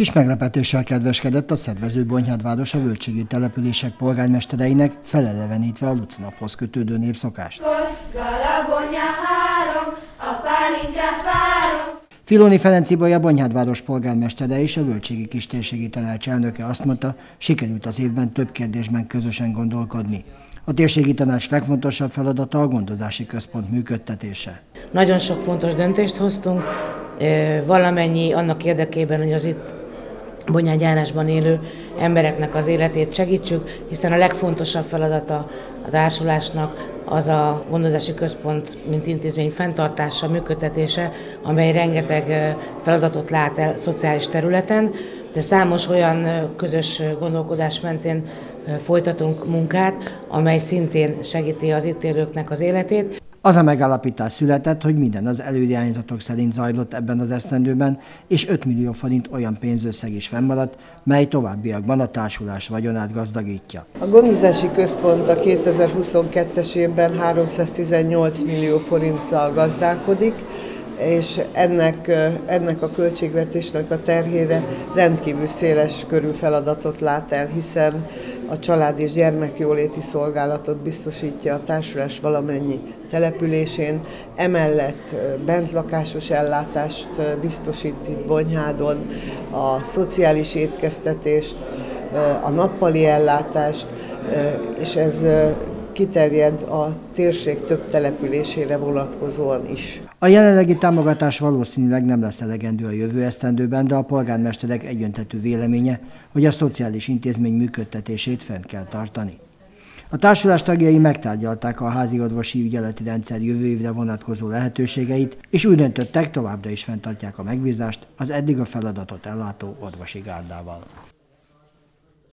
Kis meglepetéssel kedveskedett a szedvező Bonyhádváros a völtségi települések polgármestereinek, felelevenítve a Lucinaphoz kötődő népszokást. Filoni Ferenc Ibolya Bonyhádváros polgármestere és a Völtségi Kistérségi Tanács elnöke azt mondta, sikerült az évben több kérdésben közösen gondolkodni. A térségi tanács legfontosabb feladata a gondozási központ működtetése. Nagyon sok fontos döntést hoztunk, valamennyi annak érdekében, hogy az itt bonyágyárásban élő embereknek az életét segítsük, hiszen a legfontosabb feladata a társulásnak az a gondozási központ, mint intézmény fenntartása, működtetése, amely rengeteg feladatot lát el szociális területen, de számos olyan közös gondolkodás mentén folytatunk munkát, amely szintén segíti az itt élőknek az életét. Az a megállapítás született, hogy minden az előirányzatok szerint zajlott ebben az esztendőben, és 5 millió forint olyan pénzösszeg is fennmaradt, mely továbbiakban a társulás vagyonát gazdagítja. A gondozási központ a 2022-es évben 318 millió forinttal gazdálkodik, és ennek, ennek a költségvetésnek a terhére rendkívül széles körű feladatot lát el, hiszen a család és gyermekjóléti szolgálatot biztosítja a társulás valamennyi településén, emellett bentlakásos ellátást biztosít itt Bonyhádon, a szociális étkeztetést, a nappali ellátást, és ez kiterjed a térség több településére vonatkozóan is. A jelenlegi támogatás valószínűleg nem lesz elegendő a jövő esztendőben, de a polgármesterek egyöntetű véleménye, hogy a szociális intézmény működtetését fent kell tartani. A társulás tagjai megtárgyalták a házi orvosi ügyeleti rendszer jövő évre vonatkozó lehetőségeit, és úgy döntöttek, továbbra is fenntartják a megbízást az eddig a feladatot ellátó orvosi gárdával.